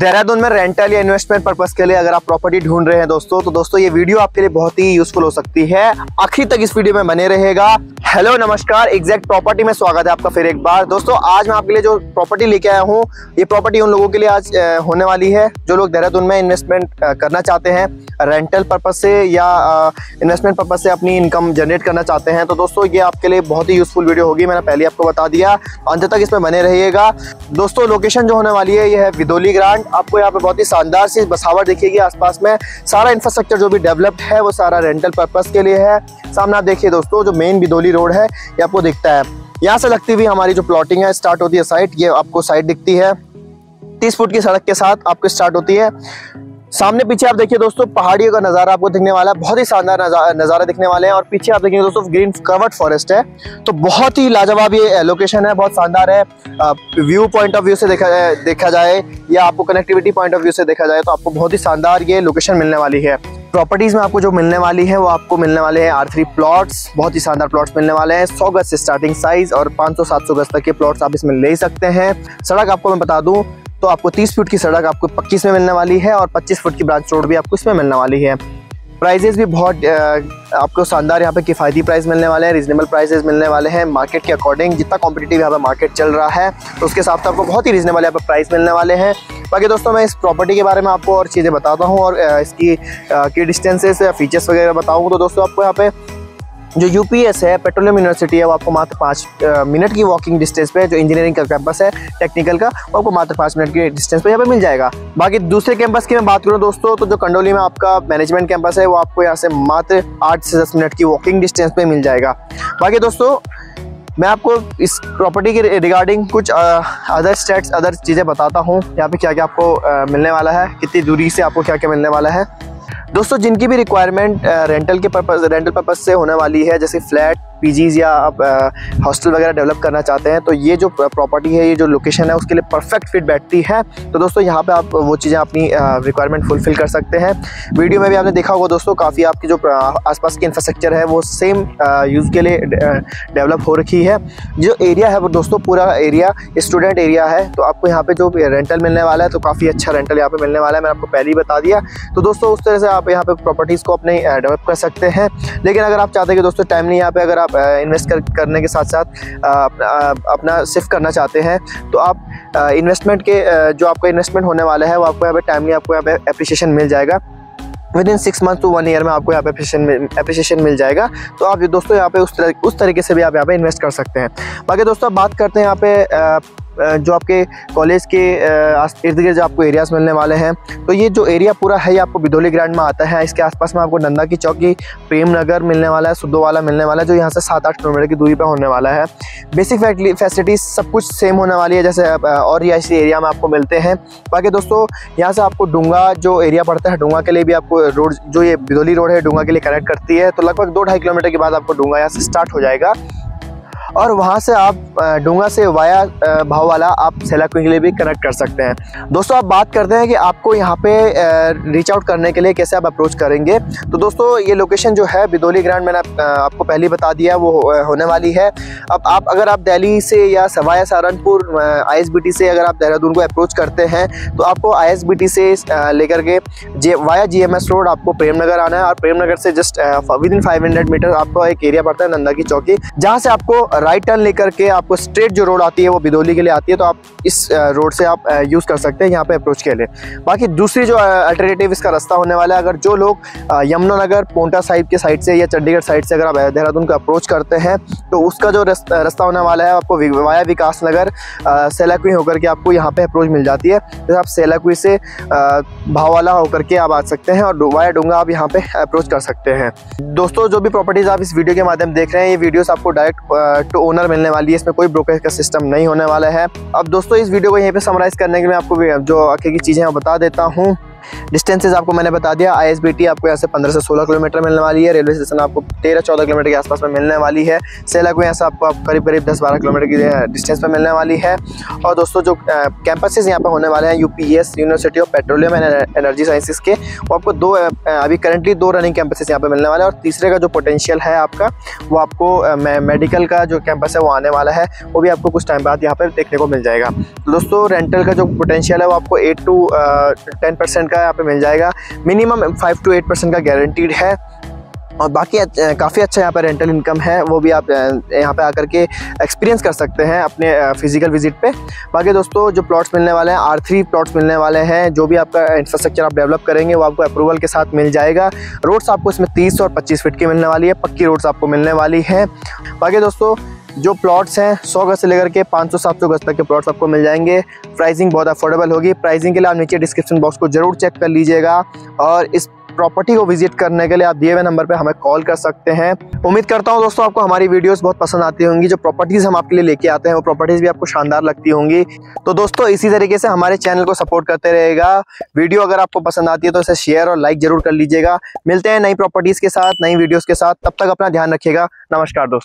देहरादून में रेंटल या investment purpose के लिए अगर आप प्रॉपर्टी ढूंढ रहे हैं दोस्तों तो दोस्तों ये वीडियो आपके लिए बहुत ही यूजफुल हो सकती है। आखिर तक इस वीडियो में बने रहेगा। हेलो नमस्कार एग्जैक्ट प्रॉपर्टी में स्वागत है आपका फिर एक बार। दोस्तों, आज मैं आपके लिए जो प्रॉपर्टी लेके आया हूँ, ये प्रॉपर्टी उन लोगों के लिए आज होने वाली है, जो लोग देहरादून में इन्वेस्टमेंट करना चाहते हैं रेंटल पर्पज से या इन्वेस्टमेंट पर्पज से अपनी इनकम जनरेट करना चाहते हैं। तो दोस्तों, ये आपके लिए बहुत ही यूजफुल वीडियो होगी, मैंने पहले आपको बता दिया। अंत तक इसमें बने रहिएगा। दोस्तों लोकेशन जो होने वाली है, ये है विदोली ग्रांड। आपको यहाँ पे बहुत ही शानदार सी बसावट दिखेगी आसपास में। सारा इंफ्रास्ट्रक्चर जो भी डेवलप्ड है, वो सारा रेंटल पर्पज के लिए है। सामने आप देखिए दोस्तों, जो मेन बिदोली रोड है, ये आपको दिखता है। यहाँ से लगती हुई हमारी जो प्लॉटिंग है स्टार्ट होती है साइट ये आपको साइट दिखती है। तीस फुट की सड़क के साथ आपको स्टार्ट होती है। सामने पीछे आप देखिए दोस्तों, पहाड़ियों का नज़ारा आपको दिखने वाला है। बहुत ही शानदार नज़ारा दिखने वाले हैं। और पीछे आप देखिए दोस्तों, ग्रीन कवर्ड फॉरेस्ट है। तो बहुत ही लाजवाब ये लोकेशन है, बहुत शानदार है। व्यू पॉइंट ऑफ़ व्यू से देखा जाए देखा जाए या आपको कनेक्टिविटी पॉइंट ऑफ़ व्यू से देखा जाए तो आपको बहुत ही शानदार ये लोकेशन मिलने वाली है। प्रॉपर्टीज़ में आपको जो मिलने वाली है, वो आपको मिलने वाले हैं आर थ्री प्लॉट्स बहुत ही शानदार प्लॉट्स मिलने वाले हैं। सौ गज से स्टार्टिंग साइज़ और 500-700 गज तक के प्लॉट्स आप इसमें ले सकते हैं। सड़क आपको मैं बता दूँ तो आपको 30 फुट की सड़क आपको पच्चीस में मिलने वाली है और 25 फुट की ब्रांच रोड भी आपको इसमें मिलने वाली है। प्राइजेज़ भी बहुत आपको शानदार यहाँ पे किफ़ायती प्राइस मिलने वाले हैं रीजनेबल प्राइजेज़ मिलने वाले हैं मार्केट के अकॉर्डिंग जितना कॉम्पिटेटिव यहाँ पे मार्केट चल रहा है तो उसके हिसाब से आपको बहुत ही रीजनेबल यहाँ पे प्राइस मिलने वाले हैं। बाकी दोस्तों, मैं इस प्रॉपर्टी के बारे में आपको और चीज़ें बताता हूँ और इसकी की डिस्टेंसेस या फीचर्स वगैरह बताऊँ तो दोस्तों, आपको यहाँ पे जो यूपीएस है पेट्रोलियम यूनिवर्सिटी है, वो आपको मात्र पाँच मिनट की वॉकिंग डिस्टेंस पे, जो इंजीनियरिंग का कैंपस है टेक्निकल का, वो आपको मात्र पाँच मिनट की डिस्टेंस पे यहाँ पे मिल जाएगा। बाकी दूसरे कैंपस की मैं बात करूँ दोस्तों तो जो कंडोली में आपका मैनेजमेंट कैंपस है, वो आपको यहाँ से मात्र आठ से दस मिनट की वॉकिंग डिस्टेंस पे मिल जाएगा। बाकी दोस्तों, मैं आपको इस प्रॉपर्टी के रिगार्डिंग कुछ अदर स्टेट्स अदर चीज़ें बताता हूँ, यहाँ पे क्या क्या आपको मिलने वाला है, कितनी दूरी से आपको क्या क्या मिलने वाला है। दोस्तों, जिनकी भी रिक्वायरमेंट रेंटल के पर्पज रेंटल पर्पज से होने वाली है, जैसे फ्लैट पीजीज या आप हॉस्टल वगैरह डेवलप करना चाहते हैं तो ये जो प्रॉपर्टी है, ये जो लोकेशन है, उसके लिए परफेक्ट फिट बैठती है। तो दोस्तों, यहाँ पे आप वो चीज़ें अपनी रिक्वायरमेंट फुलफिल कर सकते हैं। वीडियो में भी आपने देखा होगा दोस्तों, काफ़ी आपकी जो आसपास की इंफ्रास्ट्रक्चर है, वो सेम यूज़ के लिए डेवलप हो रखी है। जो एरिया है, वो दोस्तों, पूरा एरिया स्टूडेंट एरिया है तो आपको यहाँ पे जो रेंटल मिलने वाला है तो काफ़ी अच्छा रेंटल यहाँ पे मिलने वाला है, मैंने आपको पहले ही बता दिया। तो दोस्तों, उस तरह से आप यहाँ पे प्रॉपर्टीज़ को अपने डेवलप कर सकते हैं। लेकिन अगर आप चाहते हैं कि दोस्तों टाइम नहीं यहाँ पे अगर आप आप इन्वेस्ट कर, करने के साथ साथ अपना शिफ्ट करना चाहते हैं तो आप इन्वेस्टमेंट के जो आपका इन्वेस्टमेंट होने वाला है वो आपको यहाँ पे टाइमली आपको यहाँ पे अप्रिशिएशन मिल जाएगा। Within six month to one year में आपको यहाँ पे अप्रिशिएशन मिल जाएगा। तो आप दोस्तों यहाँ पे उस तरह उस तरीके से भी आप यहाँ पे इन्वेस्ट कर सकते हैं। बाकी दोस्तों बात करते हैं यहाँ पे जो आपके कॉलेज के इर्द गिर्द आपको एरियाज़ मिलने वाले हैं तो ये जो एरिया पूरा है, ये आपको बिदोली ग्रांड में आता है। इसके आसपास में आपको नंदा की चौकी प्रेम नगर मिलने वाला है सुद्धो वाला मिलने वाला है, जो यहाँ से सात आठ किलोमीटर की दूरी पर होने वाला है। बेसिक फैसिलिटीज़ सब कुछ सेम होने वाली है, जैसे और रिहायशी एरिया में आपको मिलते हैं। बाकी दोस्तों, यहाँ से आपको डूँगा जो एरिया पड़ता है, डूँगा के लिए भी आपको रोड, जो ये बिदोली रोड है, डूँगा के लिए कनेक्ट करती है तो लगभग दो ढाई किलोमीटर के बाद आपको डूँगा यहाँ से स्टार्ट हो जाएगा। और वहाँ से आप डूँगा से वाया भाव वाला आप सेला के लिए भी कनेक्ट कर सकते हैं। दोस्तों, आप बात करते हैं कि आपको यहाँ पे रीच आउट करने के लिए कैसे आप अप्रोच करेंगे। तो दोस्तों, ये लोकेशन जो है, बिदोली ग्रांड मैंने आपको पहले बता दिया, वो होने वाली है। अब आप, अगर आप दिल्ली से या सवाया सहारनपुर आईएसबीटी से अगर आप देहरादून को अप्रोच करते हैं तो आपको आईएसबीटी से लेकर के जे, वाया जीएमएस रोड आपको प्रेमनगर आना है। और प्रेमनगर से just within five metre आपको एक एरिया पड़ता है नंदा की चौकी, जहाँ से आपको राइट टर्न लेकर के आपको स्ट्रेट जो रोड आती है, वो बिदोली के लिए आती है तो आप इस रोड से आप यूज़ कर सकते हैं यहाँ पे अप्रोच के लिए। बाकी दूसरी जो अल्टरनेटिव इसका रास्ता होने वाला है, अगर जो लोग यमुनानगर, पोंटा साहिब के साइड से या चंडीगढ़ साइड से अगर आप देहरादून को अप्रोच करते हैं तो उसका जो रास्ता होने वाला है, आपको वाया विकास नगर सेलाकुई होकर के आपको यहाँ पर अप्रोच मिल जाती है। जैसे आप सेलाकुई से भावाला होकर के आप आ सकते हैं और वाया डूँगा आप यहाँ पर अप्रोच कर सकते हैं। दोस्तों, जो भी प्रॉपर्टीज़ आप इस वीडियो के माध्यम देख रहे हैं, ये वीडियोस आपको डायरेक्ट टू ओनर मिलने वाली है। इसमें कोई ब्रोकर का सिस्टम नहीं होने वाला है। अब दोस्तों, इस वीडियो को यहीं पे समराइज करने के लिए आपको जो आगे की चीज़ें बता देता हूँ। डिस्टेंसेज आपको मैंने बता दिया आईएसबीटी आपको यहाँ से पंद्रह से सोलह किलोमीटर मिलने वाली है, रेलवे स्टेशन आपको तेरह चौदह किलोमीटर के आसपास में मिलने वाली है। सेला को यहाँ से आपको आप करीब करीब दस बारह किलोमीटर की डिस्टेंस पर मिलने वाली है। और दोस्तों जो कैंपसेज यहाँ पर होने वाले हैं UPS university of petroleum and energy sciences के, वो आपको दो अभी करंटली दो रनिंग कैंपसेज यहाँ पर मिलने वाले हैं। और तीसरे का जो पोटेंशियल है आपका, वो आपको मेडिकल का जो कैंपस है, वो आने वाला है। वो भी आपको कुछ टाइम बाद यहाँ पर देखने को मिल जाएगा। दोस्तों रेंटल का जो पोटेंशियल है, वो आपको एट टू टेन परसेंट का यहाँ पे मिल जाएगा। Minimum five to eight percent का गारंटीड है। और बाकी काफ़ी अच्छा यहाँ पर रेंटल इनकम है। वो भी आप यहाँ पे आकर के एक्सपीरियंस कर सकते हैं अपने फ़िज़िकल विज़िट पे। बाकी दोस्तों, जो प्लॉट्स मिलने वाले हैं आर थ्री प्लॉट्स मिलने वाले हैं, जो भी आपका इंफ्रास्ट्रक्चर आप डेवलप करेंगे, वो आपको अप्रूवल के साथ मिल जाएगा। रोड्स आपको इसमें तीस और पच्चीस फिट की मिलने वाली है। पक्की रोड्स आपको मिलने वाली है। बाकी दोस्तों जो प्लॉट्स हैं 100 गज से लेकर के 500-700 गज तक के प्लॉट्स आपको मिल जाएँगे। प्राइसिंग बहुत अफोर्डेबल होगी। प्राइसिंग के लिए आप नीचे डिस्क्रिप्शन बॉक्स को ज़रूर चेक कर लीजिएगा। और इस प्रॉपर्टी को विज़िट करने के लिए आप दिए हुए नंबर पे हमें कॉल कर सकते हैं। उम्मीद करता हूँ दोस्तों आपको हमारी वीडियोस बहुत पसंद आती होंगी। जो प्रॉपर्टीज़ हम आपके लिए लेके आते हैं, वो प्रॉपर्टीज़ भी आपको शानदार लगती होंगी। तो दोस्तों, इसी तरीके से हमारे चैनल को सपोर्ट करते रहेगा। वीडियो अगर आपको पसंद आती है तो इसे शेयर और लाइक ज़रूर कर लीजिएगा। मिलते हैं नई प्रॉपर्टीज़ के साथ, नई वीडियोज़ के साथ। तब तक अपना ध्यान रखिएगा। नमस्कार दोस्तों।